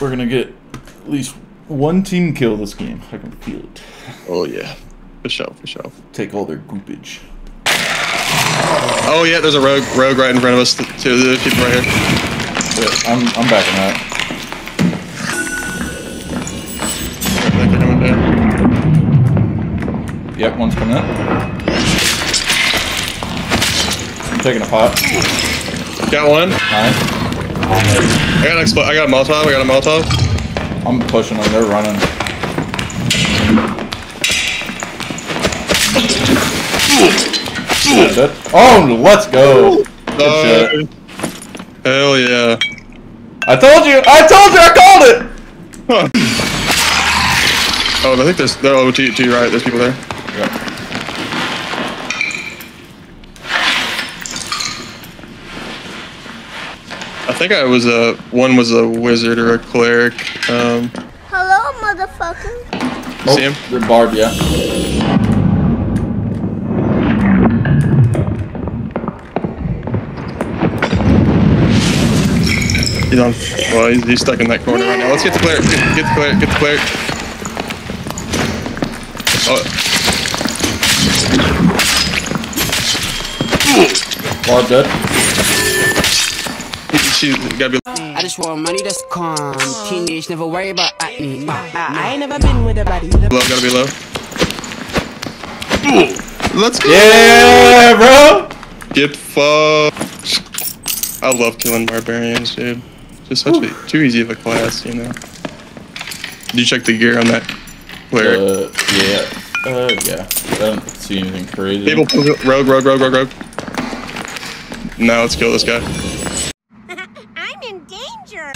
We're gonna get at least one team kill this game. I can feel it. Oh yeah, for sure, for sure. Take all their goopage. Oh yeah, there's a rogue rogue right in front of us. Two of the people right here. Yeah, I'm I'm backing that. They're coming down. Yep, one's coming in. I'm taking a pot. Got one. Nice. I got an expl- I got a Molotov. I got a Molotov. I'm pushing them. They're running. Oh, let's go. Uh, hell yeah. I told you. I told you. I called it. Huh. Oh, I think there's. Oh, to, to your right, there's people there. Yep. Think I was a one was a wizard or a cleric. Um, Hello, motherfucker. you see him? Oh, They're barred. Yeah. He's on. Well, he's, he's stuck in that corner right now. Let's get the cleric. Get, get the cleric. Get the cleric. Oh, Bard dead. He, she gotta be. I just want money that's calm. Teenage, never worry about acne. I, I ain't never been with a body. Low, gotta be low. Let's go. Yeah, bro. Get fucked. I love killing barbarians, dude. Just such a too easy of a class, you know. Did you check the gear on that cleric? Uh, yeah. Uh, yeah. I don't see anything crazy. People, rogue, rogue, rogue, rogue, rogue. Now let's kill this guy. I'm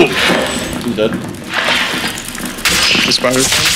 danger. He's dead. The spider.